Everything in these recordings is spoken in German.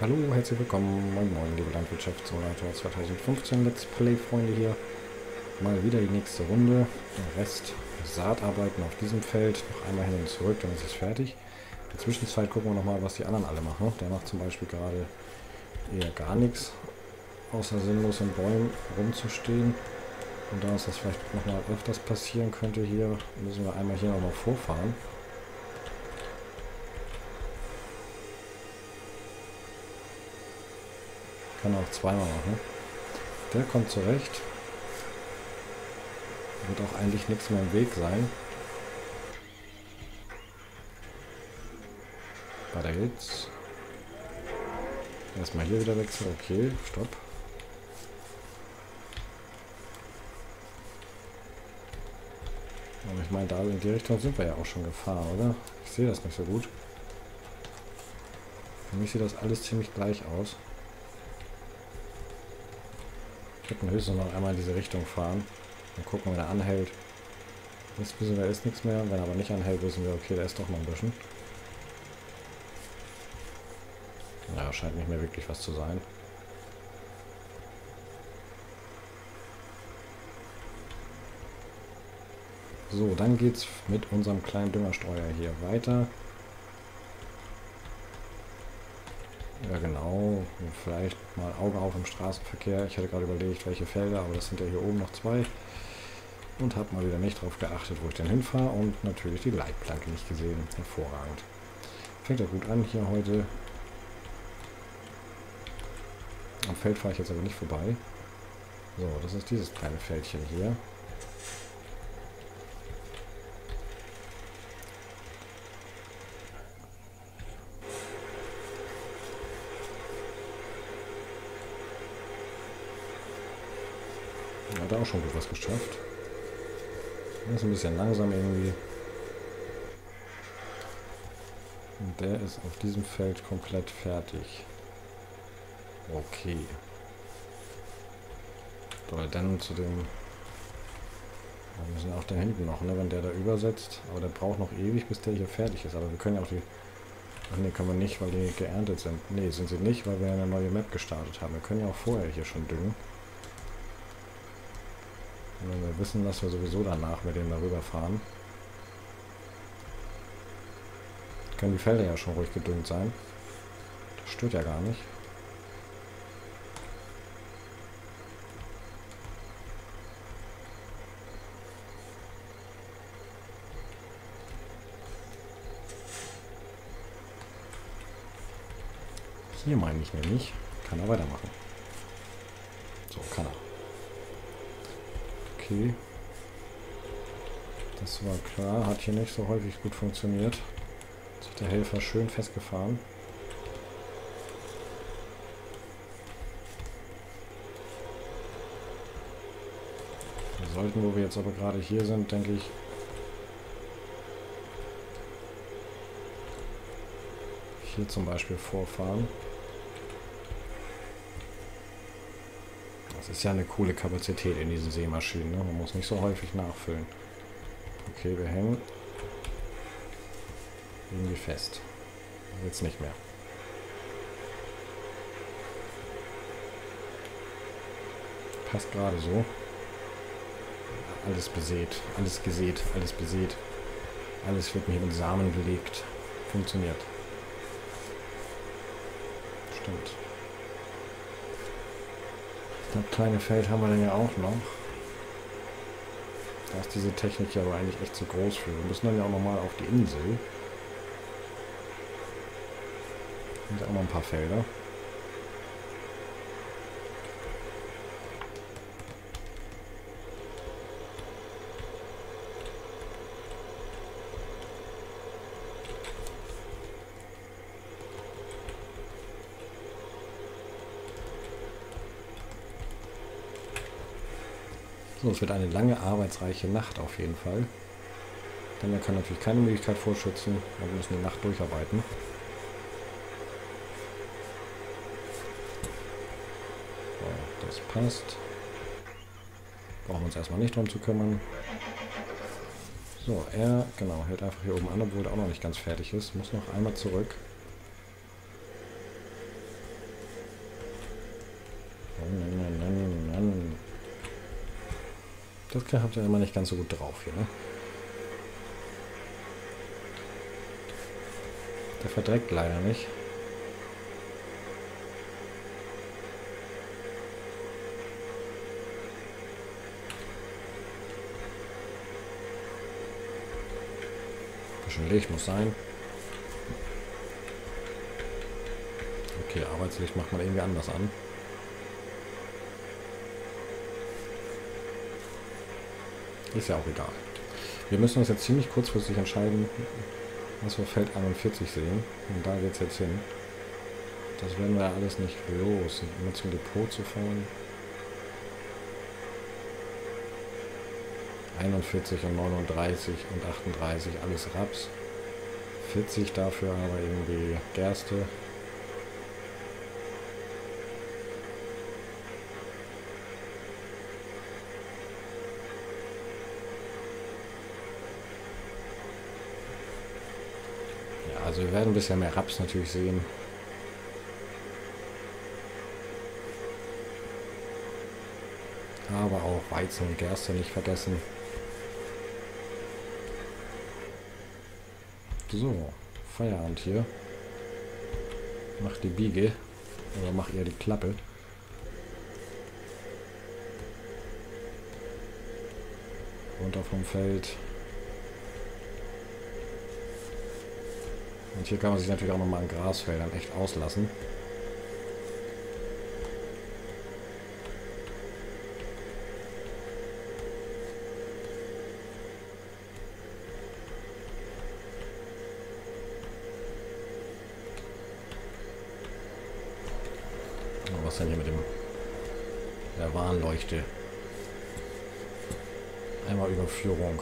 Hallo, herzlich willkommen, moin moin, liebe Landwirtschaftssimulator 2015 Let's Play Freunde hier. Mal wieder die nächste Runde. Der Rest Saatarbeiten auf diesem Feld. Noch einmal hin und zurück, dann ist es fertig. In der Zwischenzeit gucken wir nochmal, was die anderen alle machen. Der macht zum Beispiel gerade eher gar nichts, außer sinnlos in Bäumen rumzustehen. Und da uns das vielleicht nochmal öfters passieren könnte hier, müssen wir einmal hier nochmal vorfahren. Kann auch zweimal machen. Der kommt zurecht. Wird auch eigentlich nichts mehr im Weg sein. Weiter geht's. Erstmal hier wieder wechseln. Okay, stopp. Aber ich meine, da in die Richtung sind wir ja auch schon gefahren, oder? Ich sehe das nicht so gut. Für mich sieht das alles ziemlich gleich aus. Könnten höchstens noch einmal in diese Richtung fahren. Und gucken, wenn er anhält. Jetzt wissen wir, ist nichts mehr. Wenn er aber nicht anhält, wissen wir, okay, da ist doch mal ein bisschen. Ja, scheint nicht mehr wirklich was zu sein. So, dann geht's mit unserem kleinen Düngerstreuer hier weiter. Ja genau, vielleicht mal Auge auf im Straßenverkehr. Ich hatte gerade überlegt, welche Felder, aber das sind ja hier oben noch zwei. Und habe mal wieder nicht darauf geachtet, wo ich denn hinfahre und natürlich die Leitplanke nicht gesehen. Hervorragend. Fängt ja gut an hier heute. Am Feld fahre ich jetzt aber nicht vorbei. So, das ist dieses kleine Feldchen hier. Hat auch schon gut was geschafft. ist ein bisschen langsam irgendwie. Und der ist auf diesem Feld komplett fertig. Okay. Weil dann zu dem... Wir müssen auch da hinten noch, ne, wenn der da übersetzt. Aber der braucht noch ewig, bis der hier fertig ist. Aber wir können ja auch die... Ach ne, können wir nicht, weil die geerntet sind. Ne, sind sie nicht, weil wir eine neue Map gestartet haben. Wir können ja auch vorher hier schon düngen. Wenn wir wissen, dass wir sowieso danach mit denen darüber fahren. Können die Felder ja schon ruhig gedüngt sein. Das stört ja gar nicht. Hier meine ich nämlich, kann er weitermachen. So, kann er okay. Das war klar, hat hier nicht so häufig gut funktioniert. Hat sich der Helfer schön festgefahren. Wir sollten, wo wir jetzt aber gerade hier sind, denke ich, hier zum Beispiel vorfahren. Ist ja eine coole Kapazität in diesen Seemaschinen. Ne? Man muss nicht so häufig nachfüllen. Okay, wir hängen irgendwie fest. Jetzt nicht mehr. Passt gerade so. Alles besät, alles gesät, alles besät. Alles wird mit Samen belegt. Funktioniert. Stimmt. Das kleine Feld haben wir dann ja auch noch. Da ist diese Technik ja aber eigentlich echt zu groß für. Wir müssen dann ja auch nochmal auf die Insel. Hier sind auch noch ein paar Felder. So, es wird eine lange, arbeitsreiche Nacht auf jeden Fall. Denn wir können natürlich keine Möglichkeit vorschützen wir müssen die Nacht durcharbeiten. So, das passt. Brauchen wir uns erstmal nicht drum zu kümmern. So, er, genau, hält einfach hier oben an, obwohl er auch noch nicht ganz fertig ist. Muss noch einmal zurück. Das habt ihr immer nicht ganz so gut drauf hier, ne? Der verdreckt leider nicht. Bisschen Licht muss sein. Okay, Arbeitslicht macht man irgendwie anders an. Ist ja auch egal. Wir müssen uns jetzt ziemlich kurzfristig entscheiden, was wir Feld 41 sehen. Und da geht es jetzt hin. Das werden wir alles nicht los. Immer zum Depot zu fahren. 41 und 39 und 38, alles Raps. 40 dafür aber irgendwie Gerste. Also wir werden ein bisschen mehr Raps natürlich sehen. Aber auch Weizen und Gerste nicht vergessen. So, Feierabend hier. Mach die Biege. Oder mach ihr die Klappe. Runter vom Feld. Und hier kann man sich natürlich auch nochmal an Grasfeldern echt auslassen. was denn hier mit dem der Warnleuchte? Einmal Überführung.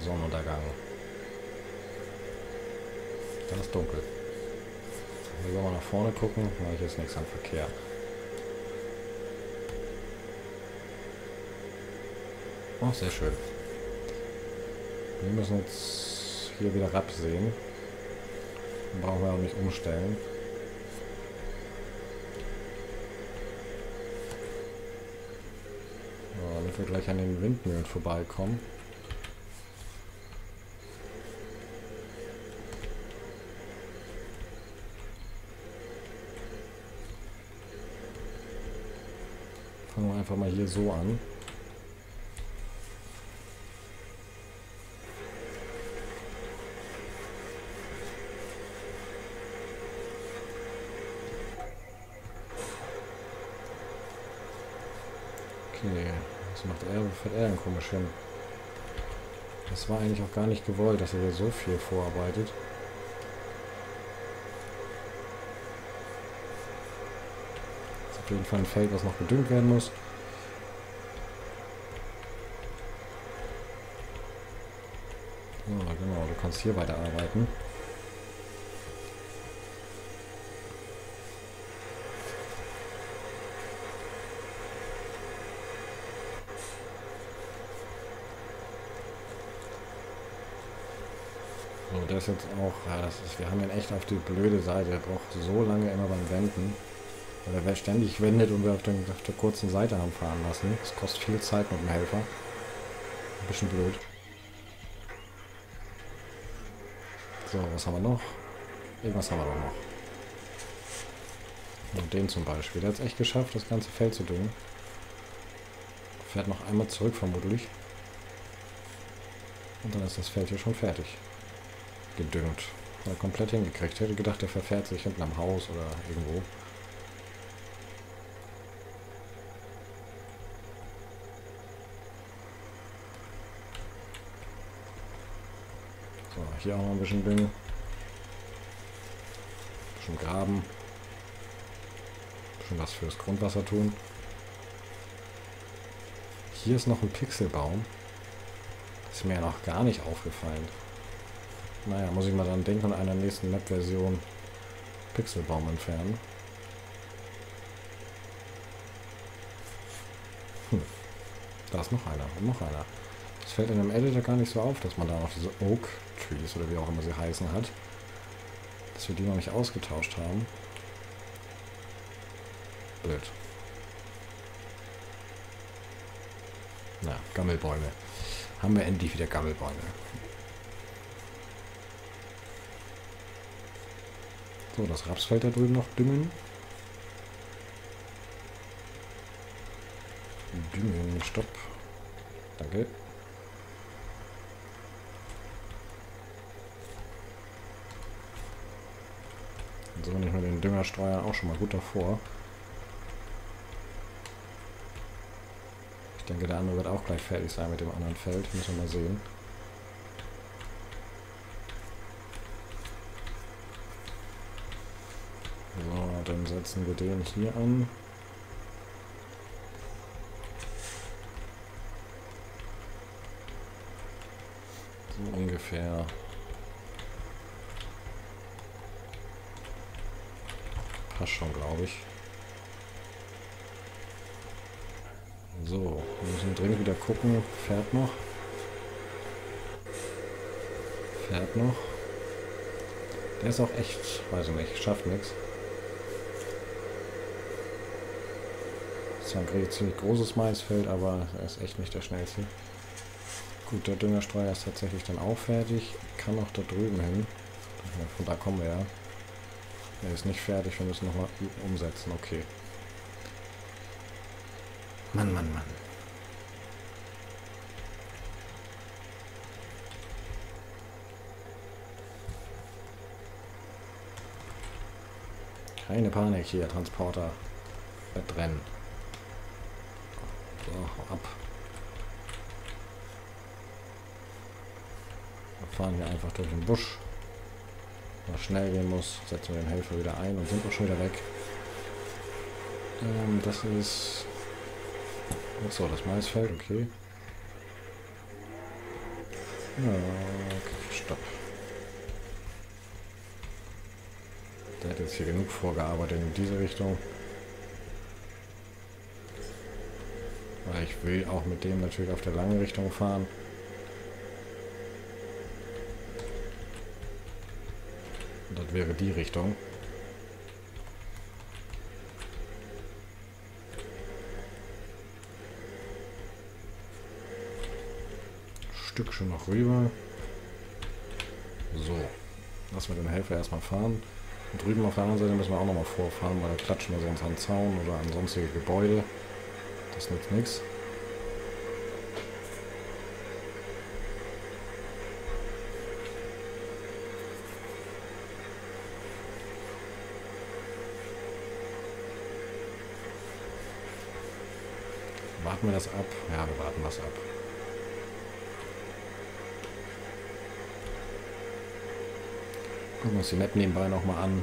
Sonnenuntergang. Ist dunkel. Hier soll man nach vorne gucken, weil hier ist nichts am Verkehr. Oh, sehr schön. Wir müssen jetzt hier wieder Rap sehen. Dann brauchen wir auch nicht umstellen. So, damit wir gleich an den Windmühlen vorbeikommen. Fangen wir einfach mal hier so an. Okay, was macht er? Fährt er denn komisch hin? Das war eigentlich auch gar nicht gewollt, dass er hier so viel vorarbeitet. Das ist auf jeden Fall ein Feld, was noch gedüngt werden muss. Ja, genau, du kannst hier weiterarbeiten. So, das jetzt auch, ja, das ist, wir haben ihn echt auf die blöde Seite. Er braucht so lange immer beim Wenden. Weil er ständig wendet und wir auf, den, auf der kurzen Seite haben fahren lassen. Das kostet viel Zeit mit dem Helfer. Ein bisschen blöd. So, was haben wir noch? Irgendwas haben wir doch noch. Und den zum Beispiel. Der hat es echt geschafft, das ganze Feld zu düngen. Fährt noch einmal zurück vermutlich. Und dann ist das Feld hier schon fertig gedüngt. War komplett hingekriegt. Hätte gedacht, der verfährt sich hinten am Haus oder irgendwo. So, hier auch noch ein bisschen Düngen. Ein bisschen graben. Ein bisschen was fürs Grundwasser tun. Hier ist noch ein Pixelbaum. ist mir ja noch gar nicht aufgefallen. Naja, muss ich mal dran denken, in einer nächsten Map-Version Pixelbaum entfernen. Hm. Da ist noch einer und noch einer. Es fällt in dem Editor gar nicht so auf, dass man da noch diese Oak Trees oder wie auch immer sie heißen hat. Dass wir die noch nicht ausgetauscht haben. blöd. Na, Gammelbäume. Haben wir endlich wieder Gammelbäume. So, das Rapsfeld da drüben noch düngen. Düngen, stopp. Danke. So, nicht wir den Düngerstreuer auch schon mal gut davor. Ich denke, der andere wird auch gleich fertig sein mit dem anderen Feld. Müssen wir mal sehen. So, dann setzen wir den hier an. So ungefähr passt schon, glaube ich. So, wir müssen dringend wieder gucken. Fährt noch. Fährt noch. Der ist auch echt, weiß ich nicht, schafft nichts. Ist zwar ein ziemlich großes Maisfeld, aber er ist echt nicht der schnellste. Gut, der Düngerstreuer ist tatsächlich dann auch fertig. Kann auch da drüben hin. Von da kommen wir ja. Er ist nicht fertig, wir müssen nochmal umsetzen, okay. Mann, Mann, Mann. Keine Panik hier, Transporter. Wettrennen. So, ab. Wir fahren hier einfach durch den Busch mal schnell gehen muss, setzen wir den Helfer wieder ein und sind auch schon wieder weg. Ähm, das ist... So, das Maisfeld, okay. Ja, okay, stopp. Der hat jetzt hier genug vorgearbeitet in diese Richtung. Weil ich will auch mit dem natürlich auf der langen Richtung fahren. Das wäre die Richtung. Stückchen noch rüber. So. Lassen wir den Helfer erstmal fahren. Und drüben auf der anderen Seite müssen wir auch nochmal vorfahren, weil da klatschen wir sonst an Zaun oder an sonstige Gebäude. Das nützt nichts. Warten wir das ab? Ja, wir warten das ab. Gucken wir uns die Map nebenbei nochmal an.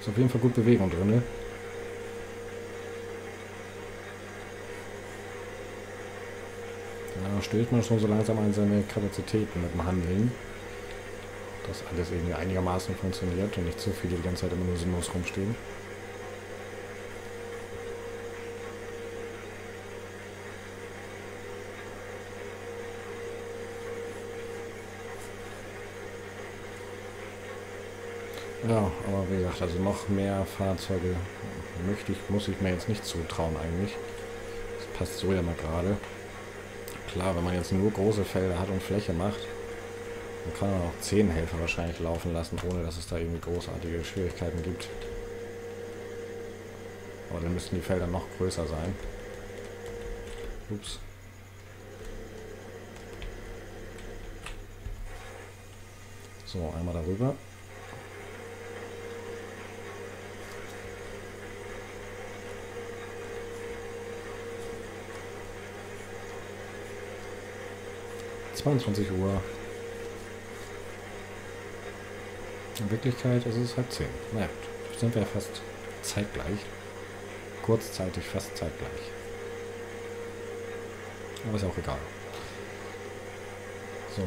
Ist auf jeden Fall gut Bewegung drin. Ne? Da stößt man schon so langsam an seine Kapazitäten mit dem Handeln dass alles irgendwie einigermaßen funktioniert und nicht zu viele die ganze Zeit immer nur sinnlos rumstehen. Ja, aber wie gesagt, also noch mehr Fahrzeuge möchte ich, muss ich mir jetzt nicht zutrauen eigentlich. Das passt so ja mal gerade. Klar, wenn man jetzt nur große Felder hat und Fläche macht, man kann auch 10 Helfer wahrscheinlich laufen lassen, ohne dass es da irgendwie großartige Schwierigkeiten gibt. Aber dann müssten die Felder noch größer sein. Ups. So, einmal darüber. Zweiundzwanzig Uhr. In Wirklichkeit ist es halb zehn. Naja, sind wir ja fast zeitgleich. Kurzzeitig fast zeitgleich. Aber ist auch egal. So.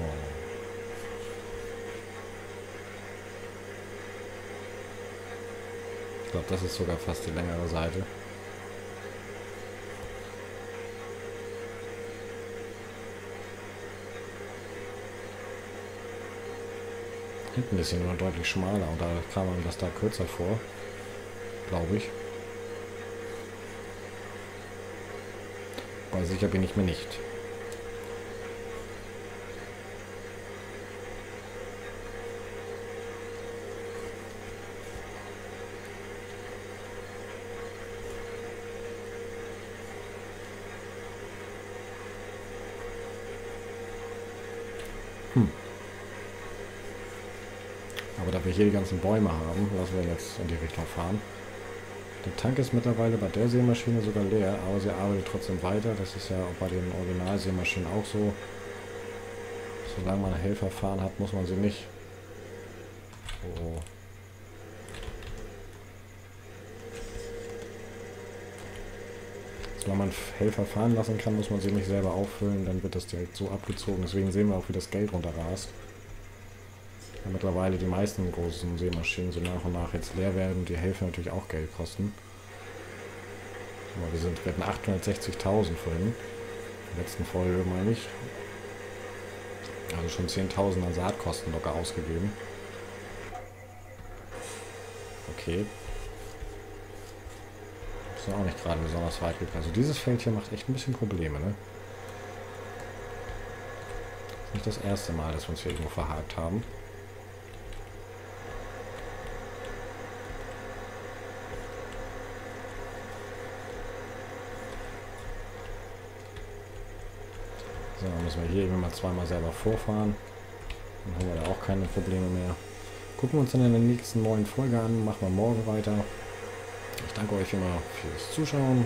Ich glaube, das ist sogar fast die längere Seite. Hinten ist hier nur deutlich schmaler und da kam man das da kürzer vor. Glaube ich. Aber sicher bin ich mir nicht. Hm. Aber da wir hier die ganzen Bäume haben, lassen wir jetzt in die Richtung fahren. Der Tank ist mittlerweile bei der Seemaschine sogar leer, aber sie arbeitet trotzdem weiter. Das ist ja bei den Originalseemaschinen auch so. Solange man Helfer fahren hat, muss man sie nicht. Oh. Solange man Helfer fahren lassen kann, muss man sie nicht selber auffüllen, dann wird das direkt so abgezogen. Deswegen sehen wir auch, wie das Geld runterrast. Ja, mittlerweile die meisten großen Seemaschinen so nach und nach jetzt leer werden die Helfer natürlich auch Geld kosten. Aber wir sind, wir hatten 860.000 vorhin. In der letzten Folge meine ich. Also schon 10.000 an Saatkosten locker ausgegeben. Okay, ist auch nicht gerade besonders weit gekommen. Also dieses Feld hier macht echt ein bisschen Probleme, ne? Nicht das erste Mal, dass wir uns hier irgendwo verhakt haben. So, dann müssen wir hier irgendwie mal zweimal selber vorfahren. Dann haben wir da auch keine Probleme mehr. Gucken wir uns dann in der nächsten neuen Folge an. Machen wir morgen weiter. Ich danke euch immer fürs Zuschauen.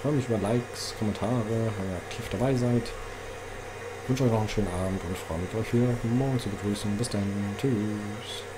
Freue mich über Likes, Kommentare, wenn ihr aktiv dabei seid. Ich wünsche euch noch einen schönen Abend und freue mich, euch hier morgen zu begrüßen. Bis dann. Tschüss.